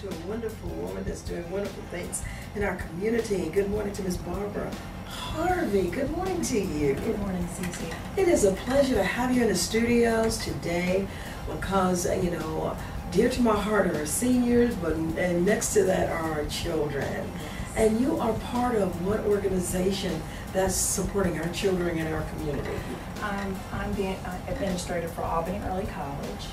to a wonderful woman that's doing wonderful things in our community. Good morning to Miss Barbara Harvey. Good morning to you. Good morning, Cece. It is a pleasure to have you in the studios today because, uh, you know, dear to my heart are our seniors, but and next to that are our children. And you are part of what organization that's supporting our children in our community? I'm, I'm the uh, administrator for Albany Early College.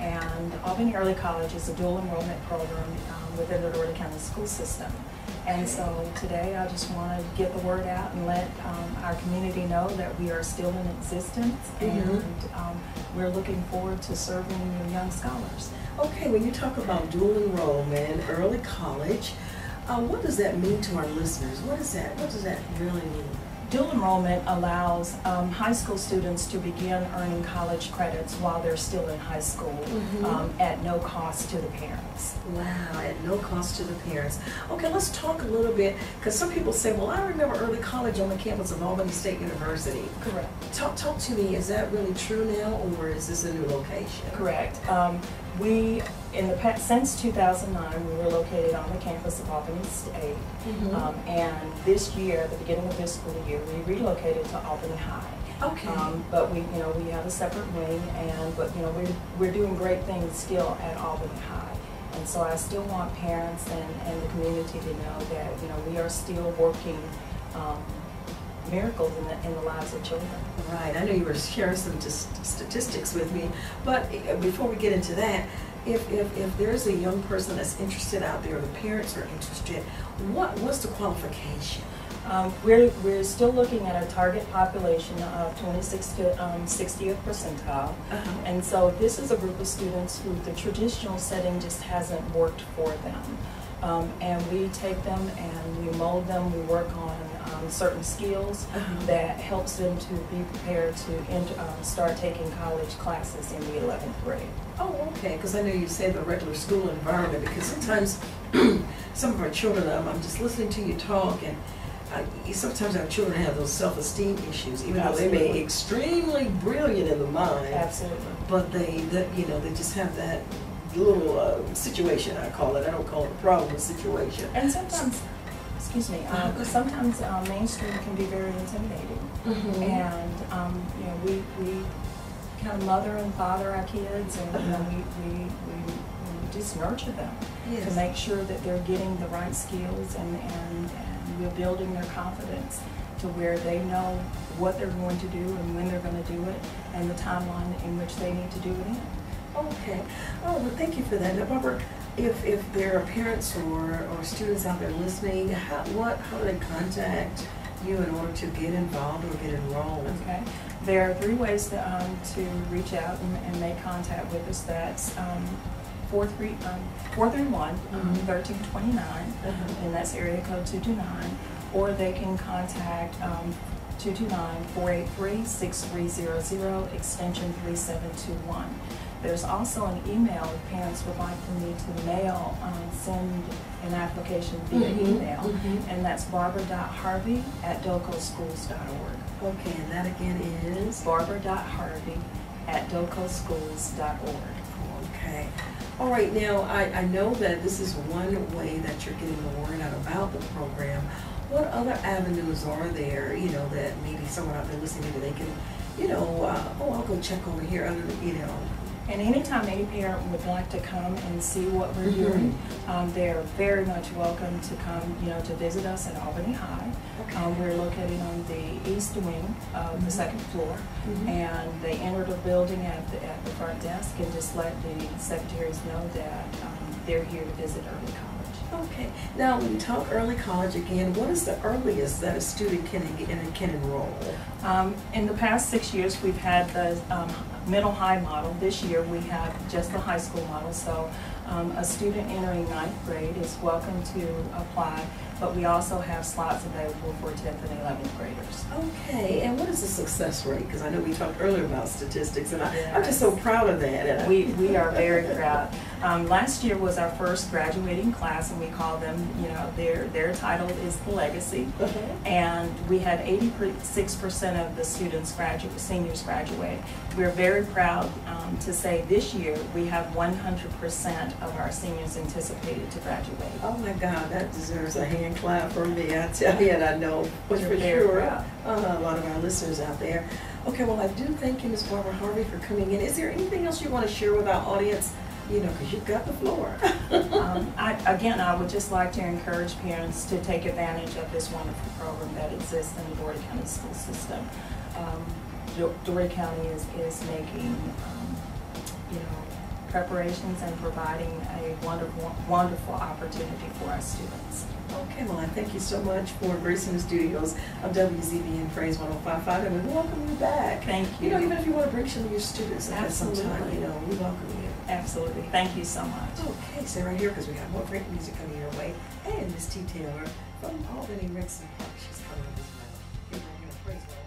And Albany Early College is a dual enrollment program um, within the Dougherty County school system. And so today I just want to get the word out and let um, our community know that we are still in existence Mhm. and um, we're looking forward to serving your young scholars. Okay, when you talk about dual enrollment, early college, uh, what does that mean to our listeners? What is that? What does that really mean? Dual enrollment allows um, high school students to begin earning college credits while they're still in high school Mhm. um, at no cost to the parents. Wow, at no cost to the parents. Okay, let's talk a little bit, because some people say, well, I remember early college on the campus of Albany State University. Correct. Talk, talk to me, is that really true now, or is this a new location? Correct. Um, we, in the past, since 2009, we were located on the campus of Albany State. Mhm. Um, and this year, the beginning of this school year, we relocated to Albany High. Okay. Um, but we, you know, we have a separate wing, and but you know, we're we're doing great things still at Albany High. And so I still want parents and, and the community to know that you know we are still working um, miracles in the in the lives of children. Right, I know you were sharing some just statistics with me, but uh, before we get into that, if, if, if there's a young person that's interested out there, or the parents are interested, what, what's the qualification? Um, we're, we're still looking at a target population of 26 to um, 60th percentile. Uh-huh. And so this is a group of students who the traditional setting just hasn't worked for them. Um, and we take them and we mold them, we work on um, certain skills Uh-huh. that helps them to be prepared to enter, um, start taking college classes in the 11th grade. Oh, okay, because I know you say the regular school environment, because sometimes some of our children, um, I'm just listening to you talk, and uh, sometimes our children have those self-esteem issues, even though they may be extremely brilliant in the mind. Absolutely. but they, that you know, they just have that little uh, situation. I call it. I don't call it a problem. A situation. And sometimes, excuse me, uh, sometimes uh, mainstream can be very intimidating. Mm-hmm. And, um, you know, we, we kind of mother and father our kids and, you know, we, we, we, we just nurture them to make sure that they're getting the right skills and, and, and we're building their confidence to where they know what they're going to do and when they're going to do it and the timeline in which they need to do it in. Okay. Oh, well, thank you for that. Now, Barbara, if if there are parents or, or students out there listening, how what how do they contact you in order to get involved or get enrolled? Okay. There are three ways to, um, to reach out and, and make contact with us. That's um, 43, um, 431 um, Mhm. 1329, Uh-huh. and that's area code 229. Or they can contact um, 229-483-6300, extension 3721. There's also an email if parents would like for me to mail, um, send an application via Mhm, email, mhm. and that's barbara.harvey at docoschools.org. Okay, and that again is barbara.harvey at docoschools.org. Okay. All right, now, I, I know that this is one way that you're getting the word out about the program. What other avenues are there, you know, that maybe someone out there listening to, they can, you know, uh, oh, I'll go check over here, other than, you know. And anytime any parent would like to come and see what we're Mhm. doing, um, they're very much welcome to come, you know, to visit us at Albany High. Um, we're located on the east wing of the Mhm. second floor, Mhm. and they enter the building at the, at the front desk and just let the secretaries know that um, they're here to visit early college. Okay. Now, when you talk early college again, what is the earliest that a student can, can enroll? Um, in the past six years, we've had the um, middle high model. This year, we have just the high school model. So um, a student entering ninth grade is welcome to apply, but we also have slots available for 10th and 11th graders. Okay, and what is the success rate? Because I know we talked earlier about statistics, and I, I'm just so proud of that. And We, we are very proud. Um, last year was our first graduating class, and we call them, you know, their their title is the Legacy. Uh-huh. And we had 86% of the students graduate, seniors graduate. We're very proud um, to say this year we have 100% of our seniors anticipated to graduate. Oh my God, that deserves a hand clap from me. I tell you, and I know for sure uh, a lot of our listeners out there. Okay, well, I do thank you, Ms. Barbara Harvey, for coming in. Is there anything else you want to share with our audience? You know, because you've got the floor. Um, I, again, I would just like to encourage parents to take advantage of this wonderful program that exists in the Dougherty County school system. Um, Do- Dougherty County is, is making, um, you know, preparations and providing a wonderful, wonderful opportunity for our students. Okay, well, I thank you so much for gracing the studios of WZBN Praise 1055, and we welcome you back. Thank You You know, even if you want to bring some of your students at some time, you know, we welcome you. Absolutely. Thank you so much. Okay, so right here, because we have more great music coming your way, and Miss T. Taylor from Albany Ricks Park. She's coming as well. Praise.